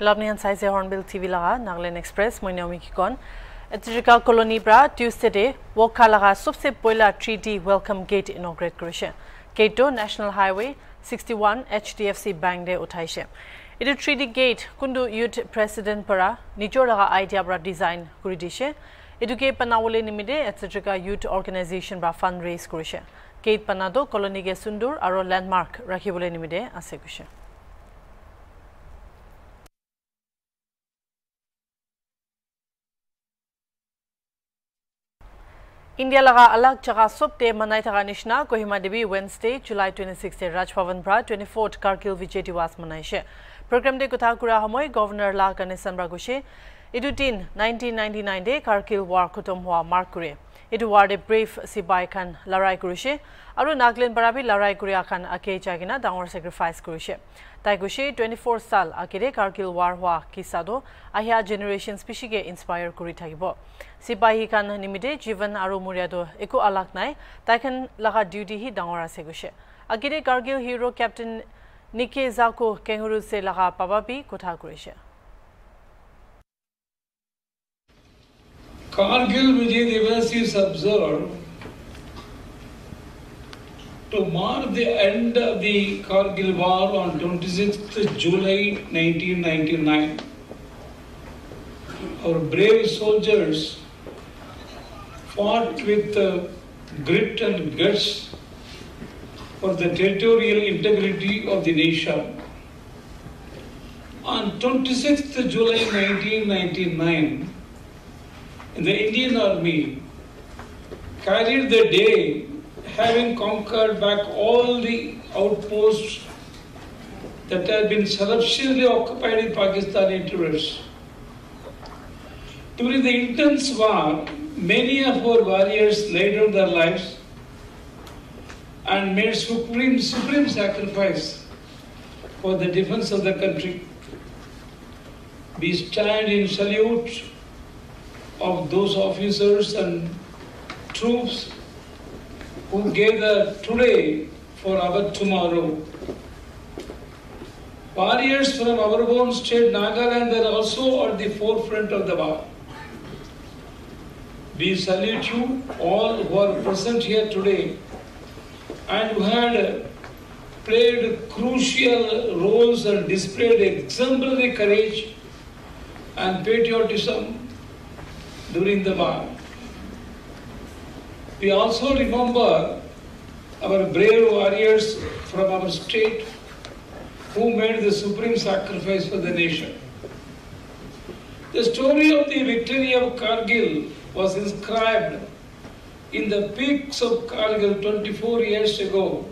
Labnian Saise Hornbill TV laga Nagaland Express মই Naomi Kikon এট্ৰিকা colony পৰা টিউচডে ৱকা লগা সবচে পইলা three D welcome gate inaugurate কৰিছে গেটটো national highway sixty one H D F C bank উঠাইছে এইটো থ্ৰী ডি গেট কোনটো ইউথ প্ৰেচিডেণ্ট পৰা নিজৰ লগা আইডিয়াৰ পৰা ডিজাইন কৰি দিছে এইটোকে বনাবলৈ নিমিত্তে এট্ৰিকা ইউথ অৰ্গেনাইজেশ্যন পৰা ফাণ্ড ৰেইজ কৰিছে গেট বনাটো কলনীকে সুন্দৰ আৰু লেণ্ডমাৰ্ক ৰাখিবলৈ নিমিত্তে আছে কৈছে সবতে মানাই থকা নিচিনা কহিমা দেৱী ৱেনছডে জুলাই টুৱেণ্টি ছিক্সে ৰাজভৱন পৰা টুৱেণ্টি ফ'ৰ্থ কাৰ্গিল বিজয় দিৱাস মনাইছে প্ৰগ্ৰেমটোৱে কথা কৰা সময় গভৰ্ণৰ লা গণেশন বাগুছে এইটো দিন nineteen ninety nine day Kargil war খতম হোৱা মাৰ্ক কৰে চিপাই খান লৰাই কৰিছে আৰু নাগলেণ্ড বাৰাবি লৰাই কৰি আখান আকে যাই কিনা ডাঙৰ ছেক্ৰিফাইচ কৰিছে তাই কৈছে টুৱেণ্টি ফ'ৰ চাল আকেৰে কাৰ্গিল ৱাৰ হোৱা কিছাটো আহিয়া জেনেৰেশ্যন স্পেচিকে ইনস্পায়াৰ কৰি থাকিব চিপাহী খান নিমিত্তে জীৱন আৰু মৰ্যাদা একো আলাক নাই তাইখান লগা ডিউটি হি ডাঙৰ আছে কৈছে আকেৰে কাৰ্গিল হিৰো কেপ্টেইন নিকে জাকো কেঙুৰুছে লগা পাবাবি কথা কৰিছে Kargil Vijay Divas is observed to mark the end of the Kargil War on 26th July 1999. Our brave soldiers fought with uh, grit and guts for the territorial integrity of the nation. On 26th July 1999, the Indian Army carried the day having conquered back all the outposts that had been surreptitiously occupied in Pakistani terrorists. During the intense war, many of our warriors laid down their lives and made supreme, supreme sacrifice for the defense of the country. We stand in salute of those officers and troops who gather today for our tomorrow. Warriors from our own state, Nagaland, are also at the forefront of the war. We salute you all who are present here today and who had played crucial roles and displayed exemplary courage and patriotism during the war. We also remember our brave warriors from our state who made the supreme sacrifice for the nation. The story of the victory of Kargil was inscribed in the peaks of Kargil 24 years ago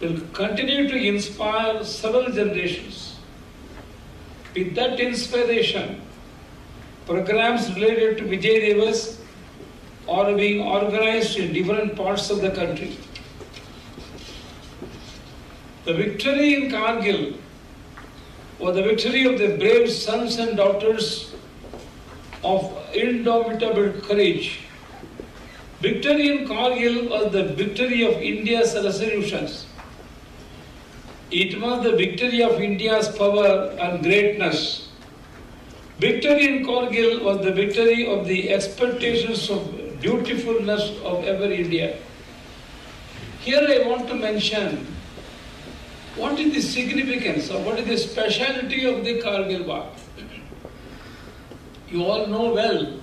will continue to inspire several generations. With that inspiration, programs related to Vijay Devas are being organized in different parts of the country. The victory in Kargil was the victory of the brave sons and daughters of indomitable courage. Victory in Kargil was the victory of India's resolutions. It was the victory of India's power and greatness. Victory in Kargil was the victory of the expectations of beautifulness of ever India. Here I want to mention what is the significance or what is the speciality of the Kargil war. You all know well,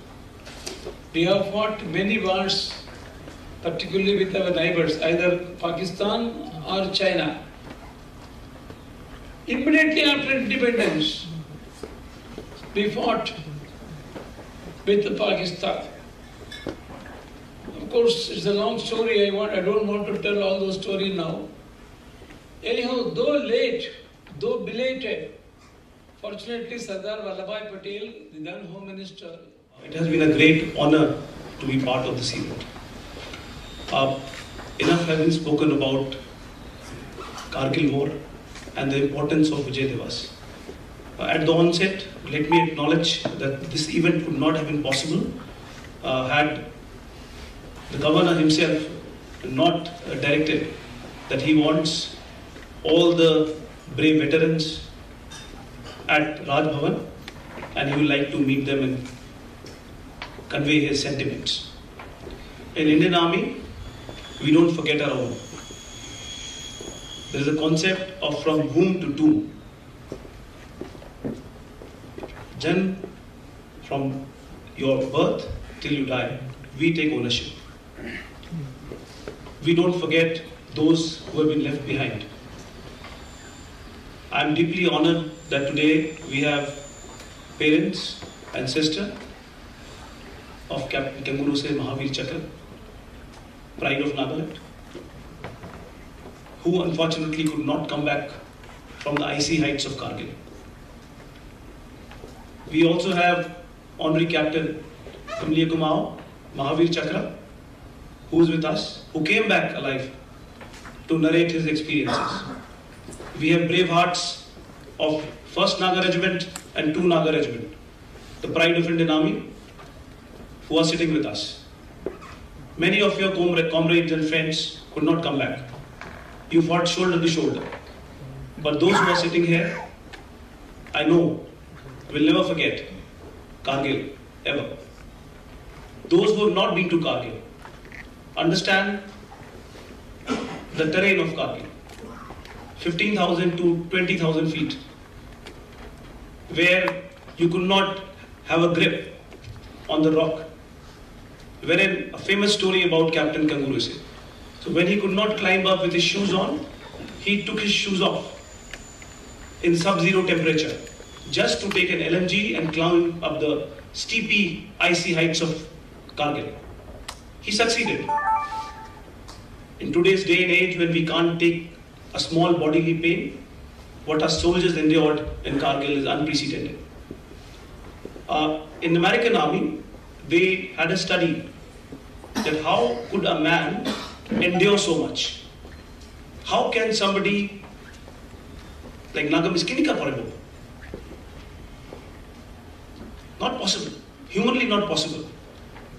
we have fought many wars, particularly with our neighbors, either Pakistan or China. Immediately after independence, we fought with the Pakistan. Of course, it's a long story. I want, I don't want to tell all those stories now. Anyhow, though late, though belated, fortunately, Sardar Vallabhai Patel, the then Home Minister, It has been a great honor to be part of this event. Uh, enough has been spoken about Kargil War and the importance of Vijay Devas. Uh, at the onset, let me acknowledge that this event would not have been possible uh, had the governor himself not uh, directed that he wants all the brave veterans at Raj Bhavan and he would like to meet them and convey his sentiments. In Indian Army, we don't forget our own. There is a concept of from womb to tomb. Jan, from your birth till you die, we take ownership. We don't forget those who have been left behind. I am deeply honored that today we have parents and sister of Captain Kanguruse Mahavir Chakra, pride of Nagaland, who unfortunately could not come back from the icy heights of Kargil. We also have Honorary Captain Kamliya Kumao, Mahavir Chakra, who is with us, who came back alive to narrate his experiences. We have brave hearts of 1st Naga Regiment and 2 Naga Regiment, the pride of Indian Army, who are sitting with us. Many of your comrades and friends could not come back. You fought shoulder to shoulder. But those who are sitting here, I know, will never forget Kargil, ever. Those who have not been to Kargil, understand the terrain of Kargil. 15,000 to 20,000 feet, where you could not have a grip on the rock. Wherein a famous story about Captain Kanguruse. So when he could not climb up with his shoes on, he took his shoes off in sub-zero temperature just to take an LMG and climb up the steepy, icy heights of Kargil. He succeeded. In today's day and age, when we can't take a small bodily pain, what our soldiers endured in Kargil is unprecedented. Uh, in the American Army, they had a study that how could a man endure so much? How can somebody like Nagamiskinika Parabo? Not possible. Humanly not possible.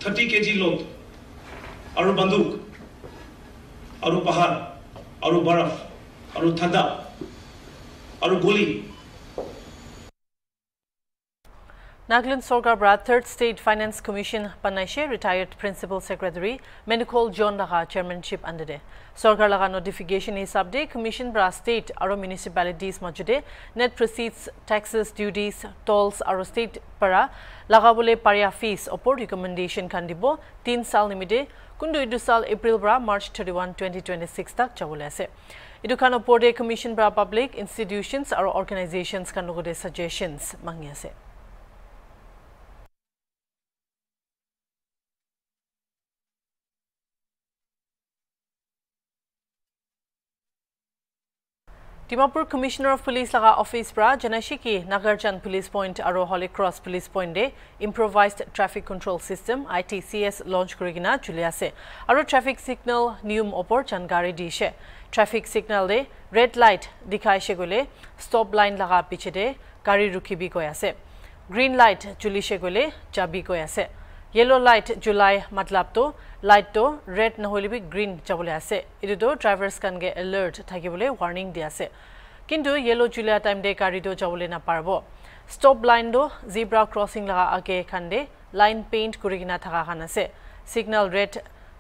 30 kg load, aru banduk, aru pahar, aru baraf, aru thanda, aru goli, Nagaland Sorgar Bra Third State Finance Commission Panaishe retired Principal Secretary Menukol John Laga chairmanship under de. Sorgar Laga notification is update Commission Bra State aro municipalities majude net proceeds taxes duties tolls aro state para laga bole paria fees opor recommendation kandibo 3 sal nimide kundu idu sal April bra March 31 2026 tak chawule ase. Idu kan opor de Commission Bra Public Institutions aro organizations kan logode suggestions mangi ase. Dimapur Commissioner of Police laga office pra janashiki Nagarjan Police Point aro Holy Cross Police Point de improvised traffic control system ITCS launch kurigina chuli ase aro traffic signal niyum opor janकारी dishe traffic signal de red light dikhai shegole stop line laga piche de gari rukhibi koi ase green light chuli shegole chabi koi ase yellow light july matlab to light তো red নহ'লে বি green যাবলৈ আছে এইটোতো drivers কানগে alert থাকিবলৈ warning দি আছে কিন্তু য়েলো জুলীয়া টাইম দে গাড়ীটো যাবলৈ নাপাৰব ষ্টপ লাইনটো জিব্ৰা ক্ৰছিং লগা আগে খান্দে লাইন পেইণ্ট কৰি কিনা থকা খান আছে ছিগনেল ৰেড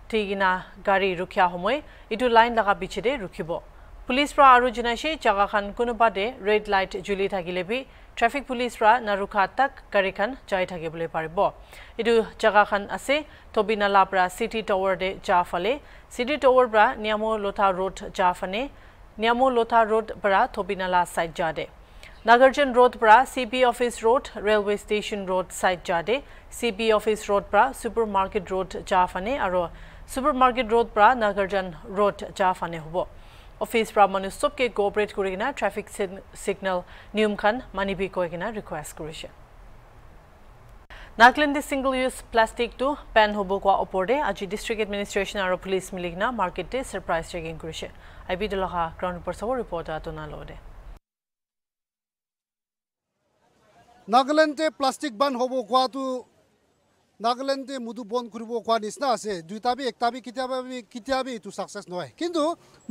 থৈ কিনা গাড়ী ৰখীয়া সময় এইটো লাইন লগা পিছেদে ৰখিব পুলিচ পৰা আৰু জনাইছে জাগাখান কোনোবাদে ৰেড লাইট জ্বলি থাকিলে বি ট্ৰেফিক পুলিচ পৰা নাৰুখা তাক গাড়ীখন যাই থাকিবলৈ পাৰিব এইটো জাগাখান আছে তবিনালা পৰা চিটি টাৱাৰ দে যা ফালে চিটি টাৱাৰ পৰা নিয়ামো লোথা ৰোড যা ফানে নিয়ামো লোথা ৰোড পৰা তবিনালা ছাইড যা দে নাগাৰ্জন ৰোড পৰা C B office road railway station road side যা দে চি বি অফিচ ৰোড পৰা ছুপাৰ মাৰ্কেট ৰোড যা ফানে আৰু ছুপাৰ মাৰ্কেট ৰোড পৰা নাগাৰ্জন ৰোড যা ফানে হ'ব অফিচ পৰা মানুহ চবকে কোঅপাৰেট কৰি কিনে ট্ৰেফিক ছিগনেল নিয়মখন মানিবি কৈ কিনে ৰিকুৱেষ্ট কৰিছে। নাগালেণ্ডে ছিংগল ইউজ প্লাষ্টিকটো পেন হ'ব কোৱা ওপৰতে আজি ডিষ্ট্ৰিক্ট এডমিনিষ্ট্ৰেশ্যন আৰু পুলিচ মিলি কিনে মাৰ্কেটে ছাৰপ্ৰাইজ চেকিং কৰিছে। আই বি দলহা গ্ৰাউণ্ড ৰিপৰ্ট চাব ৰিপৰ্টাৰ লওঁতে নাগালেণ্ডে প্লাষ্টিক বান হ'ব কোৱাটো নাগালেণ্ডে মুদু বন্ধ কৰিব কোৱা নিচিনা আছে। দুইটা বি একটা বি কেতিয়াবা কেতিয়াবা এইটো ছাকচেছ নহয়। কিন্তু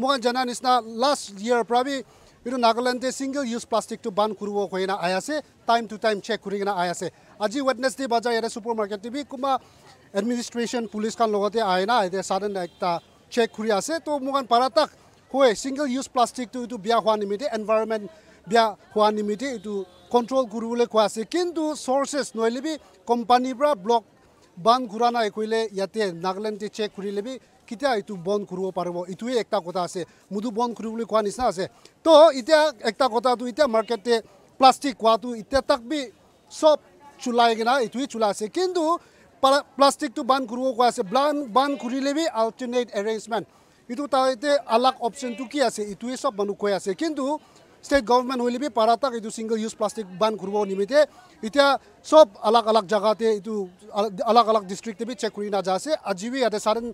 মই জনা নিচিনা লাষ্ট ইয়েৰ পৰা বি এইটো নাগালেণ্ডে ছিংগল ইউজ প্লাষ্টিকটো বান কৰিব হৈ কিনে আহি আছে। টাইম টু টাইম চেক কৰি কিনে আহি আছে। আজি ৱেডনেছডে বজাৰ ইয়াতে ছুপাৰ মাৰ্কেট বি কোনোবা এডমিনিষ্ট্ৰেশ্যন পুলিচ খান লগতে আহে না এতিয়া ছাডেন একটা চেক কৰি আছে। তো মোক পাৰা তাক হয় ছিংগল ইউজ প্লাষ্টিকটো এইটো বেয়া হোৱা নিমিত্তে এনভাইৰমেণ্ট বেয়া হোৱা নিমিত্তে এইটো কণ্ট্ৰল কৰিবলৈ কোৱা আছে। কিন্তু চৰ্চেছ নহ'লে বি কোম্পানীৰ পৰা ব্লক বান ঘূৰা নাই কৰিলে ইয়াতে নাগালেণ্ডে চেক কৰিলে বি কেতিয়া এইটো বন্ধ কৰিব পাৰিব? এইটোৱে একটা কথা আছে। মোদো বন্ধ কৰিবলৈ কোৱা নিচিনা আছে। তো এতিয়া একটা কথাটো এতিয়া মাৰ্কেটে প্লাষ্টিক খোৱাটো এতিয়া তাক বি চব চোলাই কিনা এইটোৱে চোলাই আছে। কিন্তু প্লাষ্টিকটো বান কৰিব কোৱা আছে। বান বান কৰিলে বি আল্টাৰনেট এৰেঞ্জমেণ্ট এইটো তাতে আলাগ অপশ্যনটো কি আছে? এইটোৱে চব মানুহ কৈ আছে। কিন্তু ষ্টেট গভৰ্ণমেণ্ট হ'লে বি পাৰা তাক এইটো ছিংগল ইউজ প্লাষ্টিক বান কৰিব নিমিত্তে এতিয়া চব আলাগ আলাগ জেগাতে এইটো আলাগ আলাগ ডিষ্ট্ৰিক্টে বি চেক কৰি নাযা আছে আজি বি ইয়াতে ছাডেন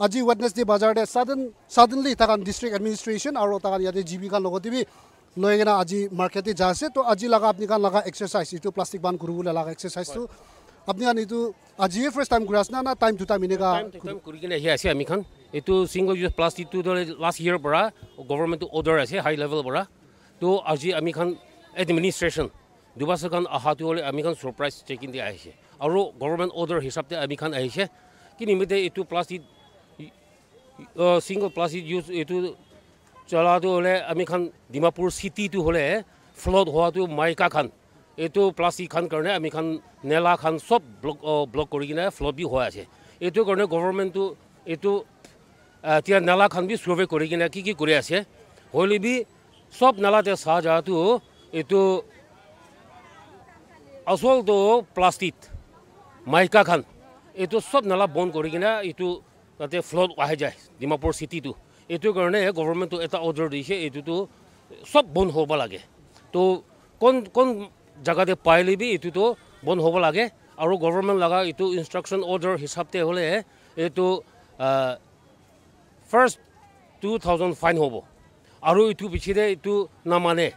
আজি ৱেডনেছডে বজাৰতে ছাডেন ছাডেনলি তাহান ডিষ্ট্ৰিক্ট এডমিনিষ্ট্ৰেশ্যন আৰু তাহান ইয়াতে জীৱিকাৰ লগতে বি লৈ কিনে আজি মাৰ্কেটে যা আছে তো আজি লগা আপুনি কাণ লগা এক্সাৰচাইজ এইটো প্লাষ্টিক বান কৰিবলৈ লগা এক্সাৰচাইজটো আপুনি কাণ এইটো আজিয়ে ফাৰ্ষ্ট টাইম কৰি আছে না টাইম টু টাইম এনেকুৱা কৰি কিনে আহি আছে আমি খান এইটো ছিংগল ইউজ প্লাষ্টিকটো লাষ্ট ইয়েৰ পৰা গভৰ্ণমেণ্টটো অৰ্ডাৰ আছে হাই লেভেলৰ পৰা তো আজি আমি খান এডমিনিষ্ট্ৰেশ্যন দুবছৰ খান অহাটো হ'লে আমি খান ছাৰপ্ৰাইজ চেকিং দি আহিছে। আৰু গভৰ্ণমেণ্ট অৰ্ডাৰ হিচাপে আমি খান আহিছে কি নিমিত্তে এইটো প্লাষ্টিক ছিংগল প্লাষ্টিক ইউজ এইটো চলাটো হ'লে আমি খান ডিমাপুৰ চিটিটো হ'লে ফ্লড হোৱাটো মাইকা খান এইটো প্লাষ্টিক খান কাৰণে আমি খান নেলা খান চব ব্লক ব্লক কৰি কিনে ফ্লড বি হৈ আছে। এইটো কাৰণে গভৰ্ণমেণ্টটো এইটো এতিয়া নালা খান বি ছাৰ্ভে কৰি কিনে কি কি কৰি আছে হ'লে বি চব নালাতে চাহ যাটো এইটো আচলটো প্লাষ্টিক মাইকা খান এইটো চব নালা বন্ধ কৰি কিনে এইটো তাতে ফ্লড আহি যায় ডিমাপুৰ চিটিটো এইটো কাৰণে গভৰ্ণমেণ্টটো এটা অৰ্ডাৰ দিছে এইটোতো চব বন্ধ হ'ব লাগে। তো কোন কোন জেগাতে পাইলে বি এইটোতো বন্ধ হ'ব লাগে আৰু গভৰ্ণমেণ্ট লগা এইটো ইনষ্ট্ৰাকশ্যন অৰ্ডাৰ হিচাপতে হ'লে এইটো ফাৰ্ষ্ট টু থাউজেণ্ড ফাইন হ'ব। আৰু এইটো পিছতে এইটো নামানে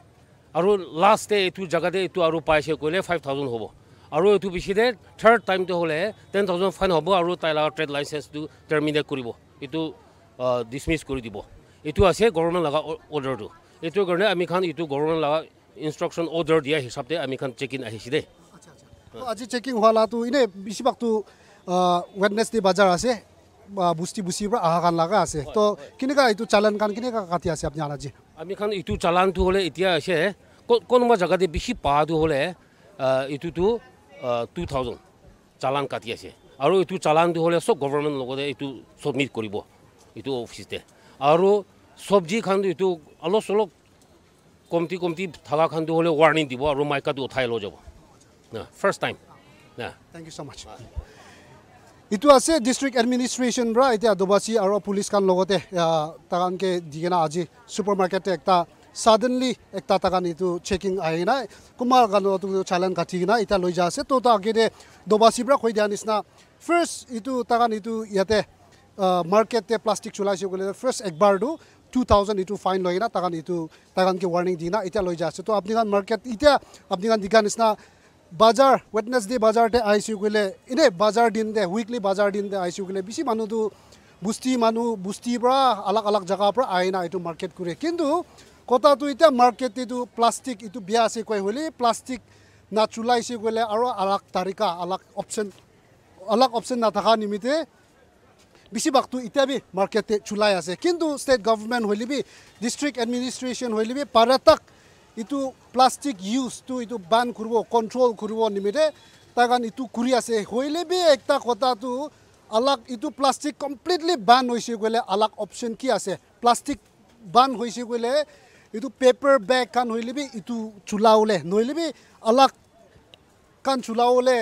আৰু লাষ্টে এইটো জেগাতে এইটো আৰু পাইছে কৰিলে ফাইভ থাউজেণ্ড হ'ব আৰু এইটো পিছতে থাৰ্ড টাইমটো হ'লে টেন থাউজেণ্ড ফাইন হ'ব আৰু তাই লগা ট্ৰেড লাইচেঞ্চটো টাৰ্মিনেট কৰিব এইটো ডিছমিছ কৰি দিব এইটো আছে গভৰ্ণমেণ্ট লগা অৰ্ডাৰটো এইটোৰ কাৰণে আমি খান এইটো গভৰ্ণমেণ্ট লগা ইনষ্ট্ৰাকশ্যন অৰ্ডাৰ দিয়া হিচাপে আমি খান চেক ইন আহিছে দেই আজি চেকিং হোৱালাটো এনেই বেছিভাগটো ৱেডনেছডে বজাৰ আছে। বা বুষ্টি বুষ্টিৰ পৰা অহা কাণ লগা আছে তো কেনেকুৱা এইটো চালান কাণ কেনেকুৱা কাটি আছে আপুনি আজি আমি খান এইটো চালানটো হ'লে এতিয়া আছে কোনোবা জেগাতে বেছি পাহাৰটো হ'লে এইটোতো টু থাউজেণ্ড চালান কাটি আছে আৰু এইটো চালানটো হ'লে চব গভৰ্ণমেণ্ট লগতে এইটো ছাবমিট কৰিব এইটো অফিচতে আৰু চব্জি খানটো এইটো অলপ চলপ কমটি কমটি থকা খানটো হ'লে ৱাৰ্ণিং দিব আৰু মাইকাটো উঠাই লৈ যাব first time thank you so' much এইটো আছে ডিষ্ট্ৰিক্ট এডমিনিষ্ট্ৰেশ্যন পৰা এতিয়া দবাচী আৰু পুলিচ খান লগতে তাহানকে দি কিনে আজি ছুপাৰ মাৰ্কেটে একটা ছাডেনলি একটা তাকান এইটো চেকিং আহি নাই কোনোবা কাৰণতো চালান কাটি কিনে এতিয়া লৈ যা আছে তো তাকে দবাচীৰ পৰা কৈ দিয়া নিচিনা ফাৰ্ষ্ট এইটো তাকান এইটো ইয়াতে মাৰ্কেটে প্লাষ্টিক চলাইছে বুলি ফাৰ্ষ্ট একবাৰটো টু থাউজেণ্ড এইটো ফাইন লৈ কিনে তাকান এইটো তাকানকে ৱাৰ্ণিং দি না এতিয়া লৈ যা আছে তো আপুনি মাৰ্কেট এতিয়া আপুনি দিঘা নিচিনা বাজাৰ ৱেডনেছডে বাজাৰতে আহিছোঁ ক'লে এনেই বাজাৰ দিন দে উইকলি বাজাৰ দিন দে ক'লে বেছি মানুহটো বস্তি মানুহ বস্তিৰ পৰা আলাগ আলাগ জেগাৰ পৰা আহে না এইটো মাৰ্কেট কৰে। কিন্তু কথাটো এতিয়া মাৰ্কেট এইটো প্লাষ্টিক এইটো বিয়া আছে কৈ হ'লে প্লাষ্টিক নাচোলাইছে ক'লে আৰু আলাগ তাৰিকা আলাগ অপশ্যন আলাগ অপশ্যন নাথাকা নিমিত্তে বেছিভাগটো এতিয়া বি মাৰ্কেটে চলাই আছে। কিন্তু ষ্টেট গভৰ্ণমেণ্ট হ'লে বি ডিষ্ট্ৰিক্ট এডমিনিষ্ট্ৰেশ্যন হ'লে বি পাৰে এইটো প্লাষ্টিক ইউজটো এইটো বান কৰিব কণ্ট্ৰল কৰিব নিমিত্তে তাৰ কাৰণে এইটো কৰি আছে। হ'লে বি একটা কথাটো আলাগ এইটো প্লাষ্টিক কমপ্লিটলি বান হৈছে ক'লে আলাগ অপশ্যন কি আছে? প্লাষ্টিক বান হৈছে ক'লে এইটো পেপাৰ বেগ কান হ'লে বি এইটো চোলাওলে। নহ'লে বি আলাগ কাণ চোলাওলে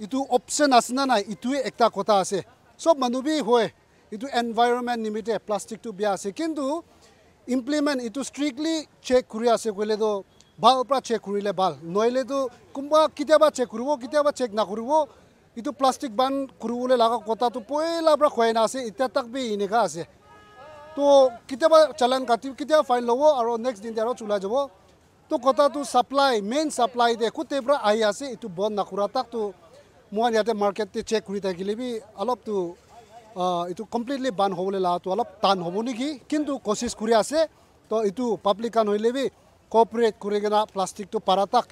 এইটো অপশ্যন আছে না নাই এইটোৱে একটা কথা আছে। চব মানুহ বি হয় এইটো এনভাইৰমেণ্ট নিমিত্তে প্লাষ্টিকটো বেয়া আছে। কিন্তু ইমপ্লিমেণ্ট এইটো ষ্ট্ৰিক্টলি চেক কৰি আছে ক'লেতো ভাল পৰা চেক কৰিলে ভাল নহ'লেতো কোনোবা কেতিয়াবা চেক কৰিব কেতিয়াবা চেক নকৰিব এইটো প্লাষ্টিক বান কৰিবলৈ লগা কথাটো পইলাৰ পৰা খুৱাই নাছে এতিয়া তাক বি এনেকুৱা আছে তো কেতিয়াবা চালান কাটি কেতিয়াবা ফাইন ল'ব আৰু নেক্সট দিন আৰু চলাই যাব তো কথাটো ছাপ্লাই মেইন ছাপ্লাই কোটেৰ পৰা আহি আছে এইটো বন্ধ নকৰা তাকতো মই ইয়াতে মাৰ্কেটতে চেক কৰি থাকিলে বি অলপতো এইটো কমপ্লিটলি বান হ'বলৈ লগাটো অলপ টান হ'ব নেকি? কিন্তু কচিছ কৰি আছে তো এইটো পাব্লিক কান হইলে বি কোঅপাৰেট কৰি কিনা প্লাষ্টিকটো পাৰাতাক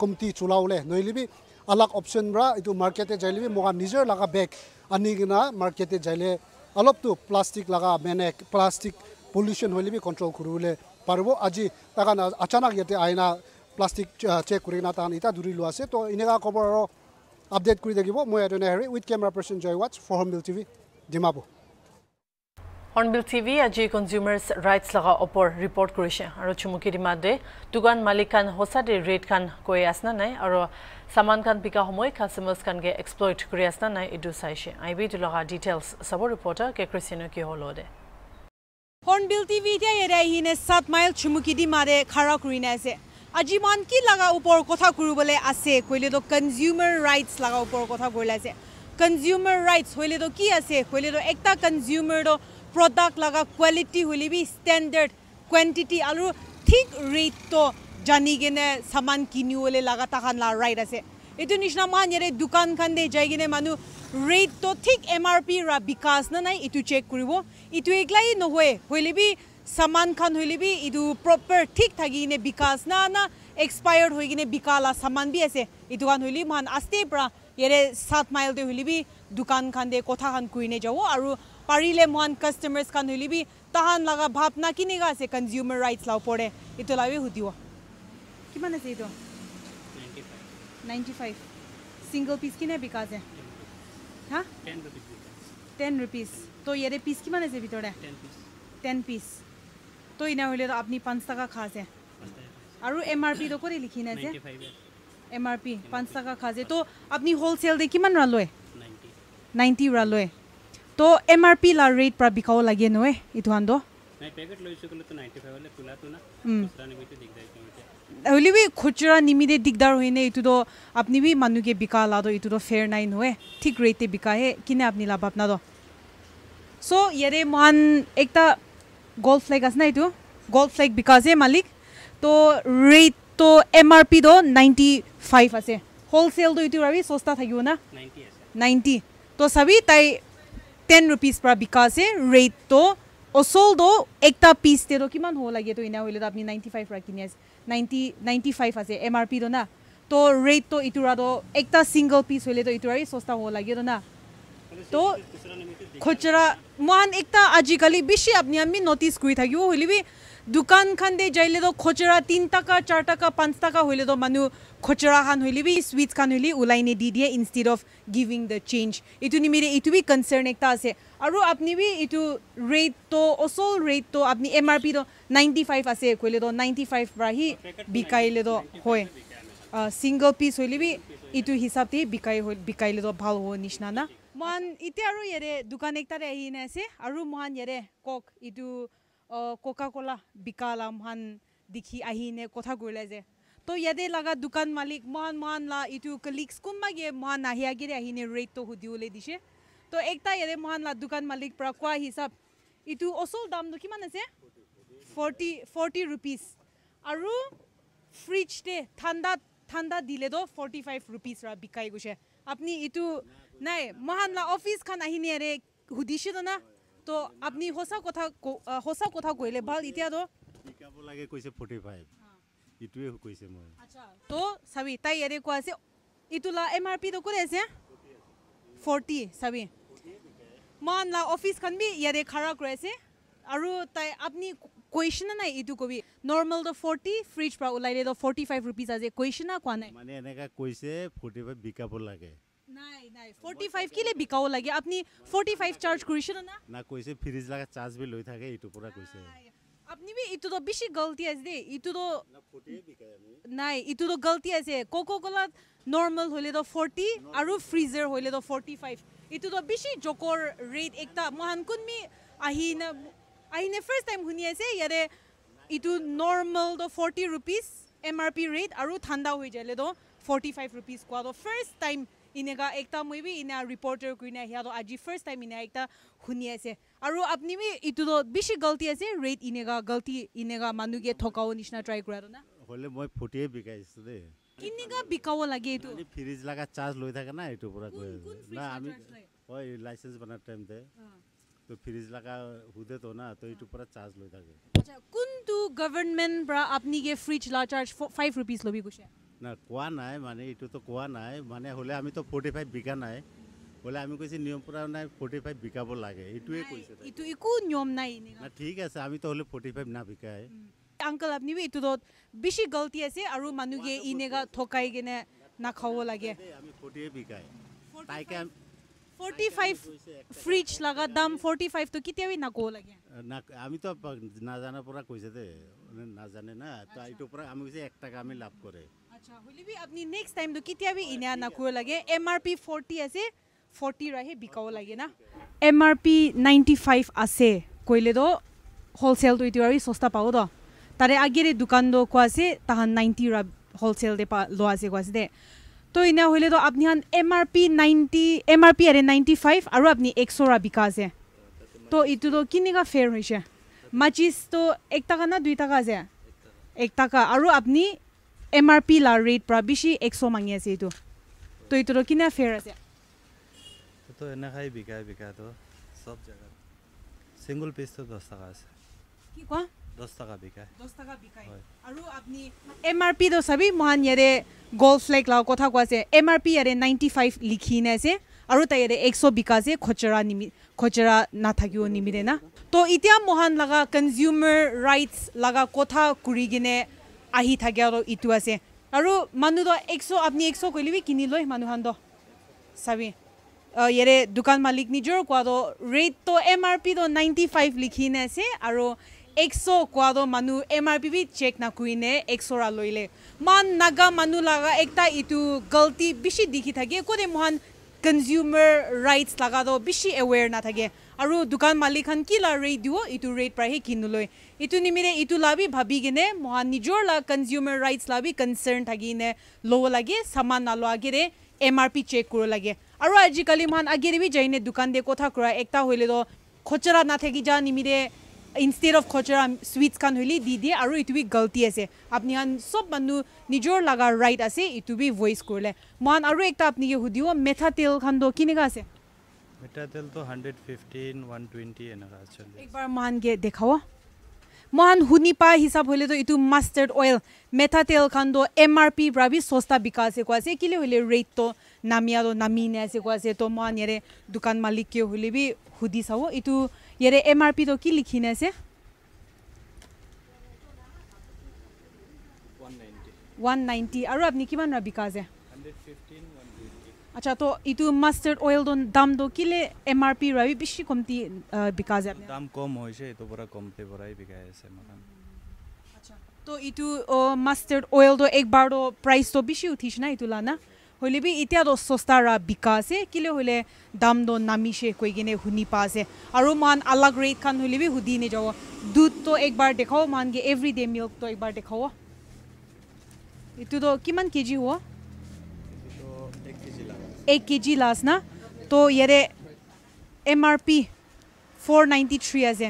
কমটি চলাওলে নহ'লে বি আলাক অপশ্যন পৰা এইটো মাৰ্কেটে যাইলে বি মোক নিজৰ লগা বেগ আনি কিনা মাৰ্কেটে যাইলে অলপতো প্লাষ্টিক লগা মেনে প্লাষ্টিক পলিউশ্যন হ'লে বি কণ্ট্ৰল কৰিবলৈ পাৰিব। আজি তাকান আচানক ইয়াতে আইনা প্লাষ্টিক চেক কৰি কিনা তাহান ইটা ধৰি লোৱা আছে তো এনেকুৱা খবৰ আৰু আপডেট কৰি থাকিব। মই এজন Harry with camera person Joy Watts for Hornbill TV Dimapur Hornbill TV আজি কনজিউমাৰ্ছ ৰাইটছ লগা ওপৰ ৰিপৰ্ট কৰিছে আৰু চুমুকি দিমাদে দোকান মালিক খান সঁচাতে ৰেট খান কৈ আছে না নাই আৰু সামান খান বিকা সময় কাষ্টমাৰ্ছ খানকে এক্সপ্লইট কৰি আছে না নাই এইটো চাইছে আই বি এইটো লগা ডিটেইলছ চাব ৰিপৰ্টাৰ কে ক্ৰিষ্টিয়ানো কি হ'ল দে হৰ্ণবিল টিভি এতিয়া ইয়াৰে আহিনে সাত মাইল চুমুকি দি মাৰে খাৰা কৰি আছে আজি মান কি লগা ওপৰ কথা কৰিবলৈ আছে কৈলেতো কনজিউমাৰ ৰাইটছ লগা ওপৰ কথা কৰিলে আছে কনজিউমাৰ ৰাইটছ হ'লেতো কি আছে হ'লেতো একটা কনজিউমাৰটো প্ৰডাক্ট লগা কোৱালিটি হ'লে বি ষ্টেণ্ডাৰ্ড কোৱান্টিটি আৰু ঠিক ৰেটটো জানি কিনে চামান কিনিবলৈ লগা তাহান লা ৰাইট আছে এইটো নিচিনা মান ইয়াৰে দোকান দে যাই কিনে মানুহ ৰেটটো ঠিক এম আৰ পি ৰা বিকাশ না নাই এইটো চেক কৰিব এইটো একলাই নহয় হ'লে বি চামান খান হ'লে বি এইটো প্ৰপাৰ ঠিক থাকি কিনে বিকাশ না না এক্সপায়াৰ্ড হৈ কিনে বিকালা চামান বি আছে এইটো খান হ'লে মান আস্তেৰ পৰা ইয়াৰে সাত মাইলতে হ'লে বি দোকান খান দে কথা খান কৰি যাব আৰু পাৰিলে মহান কাষ্টমাৰ্ছ খান হ'লে বি তাহান লগা ভাৱনা কেনেকুৱা আছে কনজিউমাৰ ৰাইটছ লা ওপৰে এইটো লাগে সুধিব কিমান আছে এইটো নাইণ্টি ফাইভ ছিংগল পিচ কিনে বিকা আছে হা টেন ৰুপিজ তো ইয়াৰে পিচ কিমান আছে ভিতৰতে টেন পিচ তো ইনা হ'লে আপুনি পাঁচ টকা খা আছে আৰু এম আৰ পিটো কৰি লিখি নাই আছে এম আৰ পি পাঁচ টকা খা আছে তো আপুনি হ'লচেল দে কিমান ৰা লয়? নাইণ্টি ৰা লয়। তো এম আৰ পি লা ৰেট পৰা বিকাব লাগে নহয় এইটো সান্দো নাই পেকেট লৈছোঁ ক'লেতো নাইণ্টি ফাইভ হ'লে। খুচৰা নিমিতে দিগদাৰ বি খুচুৰা নিমিতে দিগদাৰ হয়নে এইটোতো আপুনি বি মানুহকে বিকা লাদো এইটোতো ফেয়াৰ নাই নহয়। ঠিক ৰেটে বিকাহে কিনে আপুনি লাভ আপনাদো চ' ইয়াৰে মহান একটা গল্ড ফ্লেগ আছে না এইটো? গল্ড ফ্লেগ বিকা আছে মালিক। তো ৰেটটো এম আৰ পিটো নাইণ্টি ফাইভ আছে। হ'লচেলটো এইটো ভাবি সস্তা থাকিব না? নাইণ্টি তো চাবি তাই টেন ৰুপিজ পৰা বিকা আছে। ৰেটটো অচলটো একটা পিচ তেতো কিমান হ'ব লাগে তো ইনা হ'লে আপুনি নাইণ্টি ফাইভ পৰা কিনি আছে। নাইণ্টি নাইণ্টি ফাইভ আছে এম আৰ পিটো না। তো ৰেটটো ইটোৰাটো একটা ছিংগল পিচ হ'লেতো ইটোৰাৰি সস্তা হ'ব লাগে তো না। তো খুচৰা মহান একটা আজিকালি বেছি আপুনি আমি নটিচ কৰি থাকিব হ'লে দোকান খান দে যাইলেতো খুচৰা তিন টকা চাৰ টকা পাঁচ টকা হ'লেতো মানুহ খুচৰা খান হ'লে বি চুইটছ খান হ'লে ওলাই নিদি দিয়ে instead of giving the change এইটো নিমিৰে এইটো বি কনচাৰ্ণ একটা আছে আৰু আপুনি বি এইটো ৰেটটো অচল ৰেটটো আপুনি এম আৰ পিটো নাইণ্টি ফাইভ আছে কৈলেতো নাইণ্টি ফাইভ পৰা সি বিকাইলেতো হয় ছিংগল পিচ হ'লে বি এইটো হিচাপে বিকাই হৈ বিকাইলেতো ভাল হ'ব নিচিনা না মহান এতিয়া আৰু ইয়াৰে দোকান একটাৰে আহি কিনে আছে আৰু মহান ইয়াৰে কক এইটো কোকা ক'লা বিকালা মহান দেখি আহি কিনে কথা কৰিলে যে তো ইয়াতে লগা দোকান মালিক মহান মহান লা এইটো কলিগছ কোনোবাগে মহান আহি আগেৰে আহি কিনে ৰেটটো সুধিবলৈ দিছে তো একটা ইয়াৰে মহান লা দোকান মালিক পৰা কোৱা হিচাপ এইটো অচল দামটো কিমান আছে ফৰ্টি ফৰ্টি ৰুপিজ আৰু ফ্ৰিজতে ঠাণ্ডা ঠাণ্ডা দিলেতো ফৰ্টি ফাইভ ৰুপিজ ৰা বিকাই গৈছে আপুনি এইটো নাই মহান লা অফিচ খান আহি নিয়াৰে সুধিছিলোঁ না তো আপুনি সঁচা কথা ক- সঁচা কথা কৈলে ভাল। এতিয়াতো শিকাব লাগে কৈছে ফৰ্টি ফাইভ এইটোৱে কৈছে মই। তো চাবি তাই ইয়াৰে কোৱা আছে এইটো লা এম আৰ পিটো কৰি আছে? ফৰ্টি চাবি। মহান লা অফিচ খান বি ইয়াৰে খাৰা কৰি আছে। আৰু তাই আপুনি কৈছে না নাই এইটো কবি? নৰ্মেলটো ফৰ্টি ফ্ৰিজ পৰা ওলাই দিলেতো ফৰ্টি ফাইভ ৰুপিজ আছে। কৈছে না কোৱা নাই? মানে এনেকা কৈছে ফৰ্টি ফাইভ বিকাব লাগে নাই নাই। কেলে লাগে? আপুনি কৰিছে না? না কৈছে লগা বি লৈ থাকে কৈছে। আপুনি বি গলতি আছে গলতি আছে। কোকো নৰ্মেল হ'লেতো ফৰ্টি আৰু ফ্ৰিজাৰ হ'লেতো ফৰ্টি ফাইভ এইটোতো বেছি জকৰ ৰেট একটা। মহান কোনমি আহি না আহি নে ফাৰ্ষ্ট টাইম শুনি আছে ইয়াৰে এইটো নৰ্মেলটো forty rupees M R P rate আৰু ঠাণ্ডা হৈ যালেতো ফৰ্টি ফাইভ ৰুপিজ কোৱাটো ফাৰ্ষ্ট টাইম এনেকা একটা মই বি ইনা ৰিপৰ্টাৰ কৰি নাই সিহঁতক আজি ফাৰ্ষ্ট টাইম ইনা একটা শুনি আছে আৰু আপুনি বি এইটোতো বেছি গলতি আছে ৰেট ইনেকা গলতি ইনেকা মানুহকে থকাও নিচিনা ট্ৰাই কৰাটো না হ'লে মই ফৰ্টিয়ে বিকাইছোঁ দেই কেনেকা বিকাব লাগে এইটো ফ্ৰিজ লগা চাৰ্জ লৈ থাকে না এইটোৰ পৰা কোন না আমি? হয় লাইচেঞ্চ বনাৰ টাইমতে তো ফ্ৰিজ লগা সোধেতো না তো এইটোৰ পৰা চাৰ্জ লৈ থাকে কোনটো গভৰ্ণমেণ্ট পৰা আপুনি গে ফ্ৰিজ লা চাৰ্জ ফাইভ ৰুপিজ ল'বি কৈছে না কোৱা নাই মানে এইটোতো কোৱা নাই। মানে হ'লে আমিতো ফৰ্টি ফাইভ বিকা নাই। হ'লে আমি কৈছে নিয়ম পৰা নাই ফৰ্টি ফাইভ বিকাব লাগে। এইটোৱে কৈছে। এইটো একো নিয়ম নাই ঠিক আছে আমিতো হ'লে ফৰ্টি ফাইভ নাবিকাই আংকল আপুনি এইটোত বেছি গলতি আছে আৰু মানুহে এনেকা ঠকাই কেনে নাখাব লাগে। আমি ফৰ্টিয়ে বিকাই তাইকে ফ্ৰিজ লগা দাম ফৰ্টি ফাইভটো কেতিয়াবা নাকব লাগে না আমিতো নাজানাৰ পৰা কৈছে দে নাজানে না তো এইটোৰ পৰা আমি কৈছে এক টকা আমি লাভ কৰে আচ্ছা হ'লে বি আপুনি নেক্সট টাইমটো কেতিয়াবা এনে নাকব লাগে এম আৰ পি ফৰ্টি আছে ফৰ্টি ৰাহে বিকাব লাগে না M R P ninety five আছে কৈলেতো হ'লচেলটো এইটো আৰু সস্তা পাব তাৰে আগেৰে দোকানটো কোৱা আছে তাহান নাইণ্টি ৰা হ'লচেল দে লোৱা আছে কোৱা আছে দে তো এনে হ'লেতো আপুনি M R P ninety M R P আৰে নাইণ্টি ফাইভ আৰু আপুনি একশ ৰা বিকা আছে তো এইটোতো কেনেকুৱা ফেয়াৰ হৈছে মাচিছটো এক টকা না দুই টকা আছে এক টকা আৰু আপুনি এম আৰ পি লা ৰেট পৰা বেছি একশ মাঙি আছে এইটো তো এইটোতো কিনা ফেয়াৰ আছে তো এনেকাই বিকায় বিকাটো চব জেগাত ছিংগুল পিচটো দহ টকা আছে কি কোৱা দহ টকা বিকায়। দহ টকা বিকায়। হয়। আৰু আপুনি এম আৰ পিটো চাবি মহান ইয়াৰে গল্ড ফ্লেগ লা কথা কোৱা আছে। এম আৰ পি ইয়াৰে নাইণ্টি ফাইভ লিখি আছে আৰু তাই ইয়াৰে একশ বিকা খচৰা নিমি খচৰা নাথাকিব নিমিলে না। তো এতিয়া মহান লগা কনজিউমাৰ ৰাইটছ লগা কথা কৰি কিনে আহি থাকে আৰু ইটো আছে। আৰু মানুহটো একশ আপুনি একশ কৰিলিবি কিনি লয় মানুহখন দ। চাবি ইয়াৰে দোকান মালিক নিজৰ কোৱাটো ৰেটটো এম আৰ পিটো নাইণ্টি ফাইভ লিখি আছে আৰু একশ কোৱাটো মানুহ এম আৰ পি বি চেক নকৰিনে একশৰা লৈলে মান নাগা মানুহ লগা একটা ইটো গলতি বেছি দেখি থাকে কোনে মহান কনজিউমাৰ ৰাইটছ লগাটো বেছি এৱেৰ নাথাকে আৰু দোকান মালিকখন কি লা ৰেট দিব এইটো ৰেট পৰাহে কিনিলৈ এইটো নিমিলে এইটো লাবি ভাবি কিনে মহান নিজৰ লা কনজিউমাৰ ৰাইটছ লাবি কনচাৰ্ণ থাকি কিনে ল'ব লাগে চামান নালোৱাগেৰে এম আৰ পি চেক কৰিব লাগে আৰু আজিকালি মহান আগেৰে বি যাইনে দোকান দে কথা কৰা একটা হ'লেতো খচৰা নাথাকি যা নিমিলে ইনষ্টেড অফ খচৰা চুইটছ খান হ'লে দি দিয়ে আৰু এইটো বি গলতি আছে আপুনি হান চব মানুহ নিজৰ লগা ৰাইট আছে এইটো বি ভইচ কৰিলে মহান আৰু একটা আপুনি সুধিব মেথা তেল খানটো কেনেকুৱা আছে মিঠাতেলটো হাণ্ড্ৰেড ফিফটিন ওৱান টুৱেণ্টি এনেকুৱা চলি একবাৰ মহানকে দেখাব মহান শুনি পা হিচাপ হ'লেতো এইটো মাষ্টাৰ্ড অইল মেথাতেল খানটো এম আৰ পি পৰা বি সস্তা বিকা আছে কোৱা আছে কেলে হ'লে ৰেটটো নামি আৰু নামি নে আছে কোৱা আছে তো মহান ইয়াৰে দোকান মালিকে হ'লে বি সুধি চাব এইটো ইয়াৰে এম আৰ পিটো কি লিখি নে আছে ওৱান নাইণ্টি আৰু আপুনি কিমান বিকা আছে আচ্ছা তো এইটো মাষ্টাৰ্ড অইলটো দামটো কেলে এম আৰ পি ৰাবি বেছি কমতি আহ, বিকা যায় আপুনি? দাম কম হৈছে এইটোৰ পৰা কমতে পৰাই বিকাই আছে মাখান তো এইটো মাষ্টাৰ্ড অইলটো একবাৰটো প্ৰাইচটো বেছি উঠিছে না এইটো লানা হ'লে বি এতিয়াতো সস্তাৰা বিকা আছে কেলে হ'লে দামটো নামিছে কৈ কিনে শুনি পা আছে। আৰু মান আলাগ ৰেট খান হ'লে বি সুধি নেযাব দুধটো একবাৰ দেখাব মানকে এভৰি ডে মিল্কটো একবাৰ দেখাব এইটোতো কিমান কেজি হ'ব এক কেজি লাষ্ট না? তো ইয়াৰে M R P four ninety three আছে।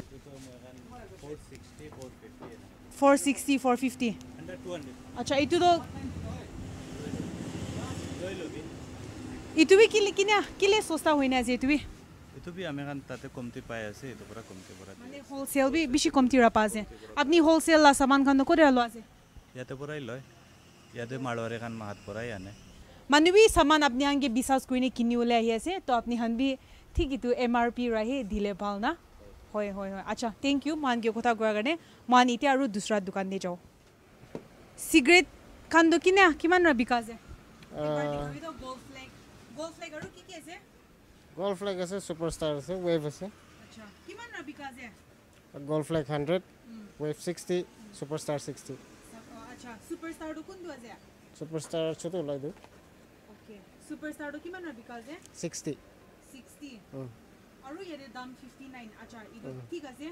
ফ'ৰ ছিক্সটি ফ'ৰ ফিফটি আচ্ছা এইটোতো এইটো বি কিলে কিনে কিলে সস্তা হৈ নাই আছে এইটো বি এইটো বি আমি খান তাতে কমতি পাই আছে এইটোৰ পৰা কমতি পৰা দিয়ে। মানে হোলচেল বি বেছি কমতি ৰাপা আছে। আপুনি হোলচেল লা চামান খান ক'ৰে লোৱা আছে ইয়াতে পৰাই লয়। ইয়াতে মাৰোৱাৰী খান মাহাত পৰাই আনে। মানুহ বি চামান আপুনি আনকে বিশ্বাস কৰি কিনি ওলাই আহি আছে তো আপুনি হান বি ঠিক এইটো এম আৰ পি ৰাহি দিলে ভাল না? হয় হয় হয়। আচ্ছা থেংক ইউ মই আনকে কথা কোৱাৰ কাৰণে মই আন এতিয়া আৰু দুচৰা দোকান দি যাওঁ। চিগাৰেট খানটো কিনে কিমান ৰা বিকা আছে? গল্ড ফ্লেগ আৰু কি কি আছে? গল্ড ফ্লেগ আছে ছুপাৰষ্টাৰ আছে ৱেভ আছে। আচ্ছা কিমান ৰা বিকা আছে Gold Flake hundred wave sixty superstar sixty আচ্ছা ছুপাৰষ্টাৰটো কোনটো আছে? ছুপাৰষ্টাৰ ছোটো ওলাই দিওঁ। ওকে ছুপাৰষ্টাৰটো কিমান ৰা বিকা আছে? Sixty sixty um. আৰু ইয়াৰে দাম ফিফটি নাইন আচ্ছা এইটো ঠিক আছে।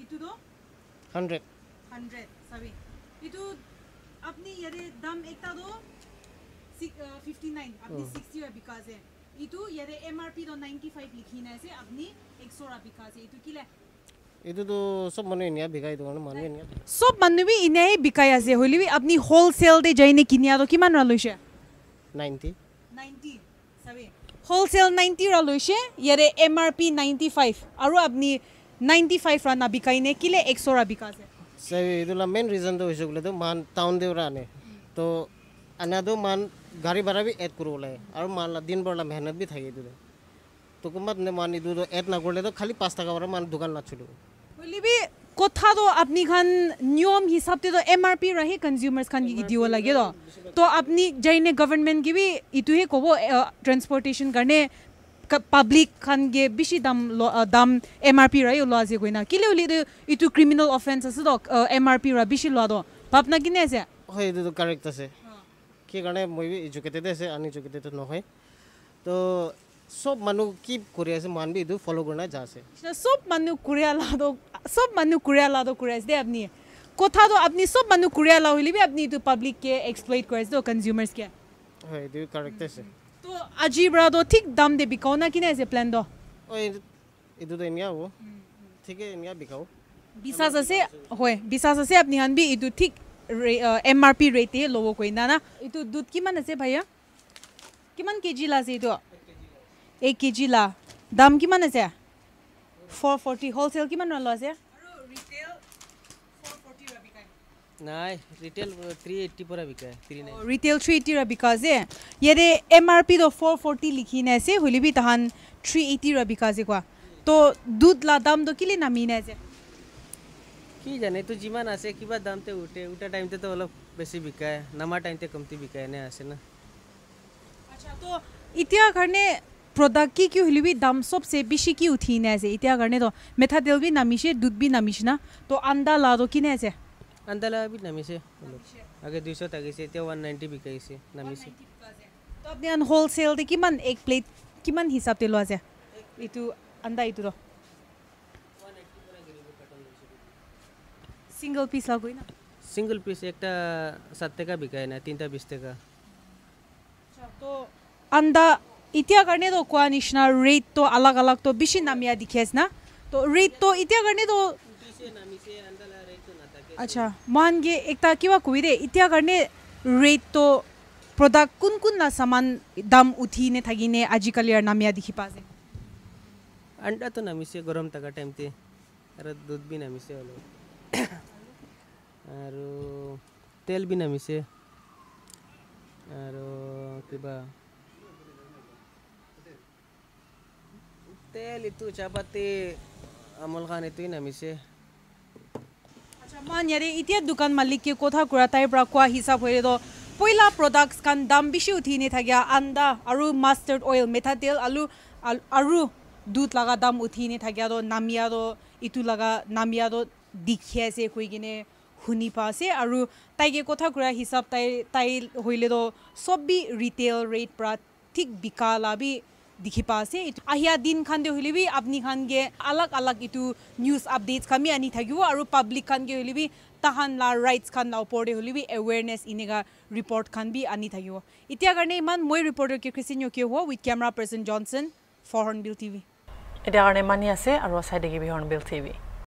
এইটোতো? হাণ্ড্ৰেড হাণ্ড্ৰেড চাবি। এইটো আপুনি ইয়াৰে দাম একটাতো ফিফটি নাইন আপুনি ছিক্সটি ৰা বিকা আছে এইটো ইয়াৰে এম আৰ পিটো নাইণ্টি ফাইভ লিখি নাই আছে আপুনি একশ বিকা আছে এইটো কিলে এইটোতো চব মানুহে নিয়া বিকাই দিওঁ মানুহে চব মানুহ এনেই বিকাই আছে হ'লে আপুনি হ'লচেলতে যাই নে কিনি আৰু কিমান ৰা লৈছে নাইণ্টি নাইণ্টি চাবি হোলচেল নাইণ্টি ৰা লৈছে ইয়াৰে M R P ninety five আৰু আপুনি নাইণ্টি ফাইভ ৰা নাবিকাই নে কিলে একশ ৰা বিকা আছে এইদুলা মেইন ৰিজনটো হৈছে বোলে মান টাউন দেউৰা আনে তো আনাটো মান গাড়ী ভাড়া বি এড কৰিব লাগে আৰু মান দিনভৰলা মেহনত বি থাকে এইটো তো কোনোবাত মান এইটো এড নকৰিলেতো খালি পাঁচ টকা পৰা মান দোকান নাচলোঁ বুলিবি কথাটো আপুনি খান নিয়ম হিচাপতেতো এম আৰ পি ৰাহি কনজিউমাৰ্ছ খান কি দিব লাগে তো তো আপুনি যাইনে গভৰ্ণমেণ্ট কি বি ইটোহে ক'ব ট্ৰেন্সপৰ্টেশ্যন কাৰণে পাব্লিক খানগে বেছি দাম ল- দাম এম আৰ পি ৰাহি লোৱা যে গৈ না কেলে বুলি ইটো ক্ৰিমিনেল অফেন্স আছে তো এম আৰ পি ৰা বেছি লোৱা তো ভাৱনা কিনে আছে হয় এইটোতো কাৰেক্ট আছে সেইকাৰণে মই এডুকেটেড আছে আনএডুকেটেড নহয় তো চব মানুহ কি কৰি আছে মান বি এইটো ফ'ল' কৰি নাই যা আছে চব মানুহ কুৰিয়া লাটো চব মানুহ কুৰিয়া লাটো কুৰাই আছে দেই আপুনি কথাটো আপুনি চব মানুহ কুৰিয়া লা হ'লে বি আপুনি এইটো পাব্লিককে এক্সপ্লইট কৰি আছে তো কনজিউমাৰ্ছকে হয় এইটো কাৰেক্ট আছে তো আজিৰ পৰাতো ঠিক দাম দে বিকাও না কিনে আছে প্লেনটো অঁ এইটো এইটোতো এনেকুৱা হ'ব ঠিকে এনেকুৱা বিকাওঁ বিশ্বাস আছে হয় বিশ্বাস আছে আপুনি হান বি এইটো ঠিক এম আৰ পি ৰেটে ল'ব কৈ না না এইটো দুধ কিমান আছে ভাইয়া কিমান কেজি লা আছে এইটো এক কেজি লা দাম কিমান আছে ফ'ৰ ফৰ্টি কিমান লোৱা আছে নাই ৰিটেইল থ্ৰী পৰা বিকায় এইটিৰ বিকা আছে ইয়াতে এম আৰ পিটো ফ'ৰ ফৰ্টি লিখি নাই আছে হ'লে বি তাহান থ্ৰী এইটিৰ বিকা আছে কোৱা তো দুধ লা দামটো কেলে নামি নাই কি জানে এইটো যিমান আছে কিবা দামতে উঠে উঠা টাইমতেতো অলপ বেছি বিকায় নামাৰ টাইমতে কমতি বিকায় এনে আছে না তো এতিয়া কাৰণে প্ৰডাক্ট কি কি হ'লে বি দাম চবচে বেছি কি উঠি নাই আছে এতিয়া কাৰণেতো মিঠাতেল বি নামিছে দুধ বি নামিছে না তো আন্দা লাটো কিনে আছে আন্দালা বি নামিছে আগে দুইশ থাকিছে এতিয়া ওৱান নাইণ্টি বিকাইছে নামিছে তো আপুনি হ'লচেলতে কিমান এক প্লেট কিমান হিচাপতে লোৱা যায় এইটো আন্দা এইটো ছিংগল পিচ লাগৈ না সিঙ্গল পিস একটা সাত টাকা বিকায় না তিনটা বিশ টাকা তো আন্দা এতিয়া কাৰণেতো কোৱা নিচিনা ৰেটটো আলাগ আলাগটো বেছি নামিয়া দেখি আছে না তো ৰেটটো এতিয়া কাৰণেতো আচ্ছা মহানগে একটা কিবা কৈ দে এতিয়া কাৰণে ৰেটটো প্ৰডাক্ট কোন কোন না চামান দাম উঠি নে থাকি নে আজিকালি আৰু নামিয়া দেখি পা যায় আন্ডাটো নামিছে গৰম থকা টাইমতে আৰু দুধ বি নামিছে অলপ আৰু তেল বি নামিছে আৰু কিবা তেল এইটো চাহপাতি আমল খান এইটোৱে নামিছে এতিয়া দোকান মালিকে কথা কোৱা তাইৰ পৰা কোৱা হিচাপ হৈ পইলা প্ৰডাক্টছ খান দাম বেছি উঠি নাথাকে আন্দা আৰু মাষ্টাৰ্ড অইল মিঠাতেল আলু আল- আৰু দুধ লগা দাম উঠি নাথাকে তো নামিয়াতো ইটো লগা নামিয়াতো দেখি আছে কৈ কিনে শুনি পা আছে আৰু তাইকে কথা কোৱা হিচাপ তাই তাই হ'লেতো চব বি ৰিটেইল ৰেট পৰা ঠিক বিকা লাবি দেখি পা আছে এইটো- আহিয়া দিন খান হ'লে বি আপুনি খানগে আলাগ আলাগ এইটো নিউজ আপডেটছ বি আনি থাকিব আৰু পাব্লিক খানকে হ'লে বি তাহান লা ৰাইটছ খান লা ওপৰতে হ'লে বি এৱেৰনেছ এনেকা ৰিপৰ্ট খান বি আনি থাকিব। এতিয়া কাৰণে ইমান মই ৰিপৰ্টাৰ কে ক্ৰিষ্টিন ইয়কিয় হোৱা with camera person Johnson for Hornbill TV এতিয়া কাৰণে মানি আছে আৰু চাই দেখিবি হৰ্ণবিল টিভি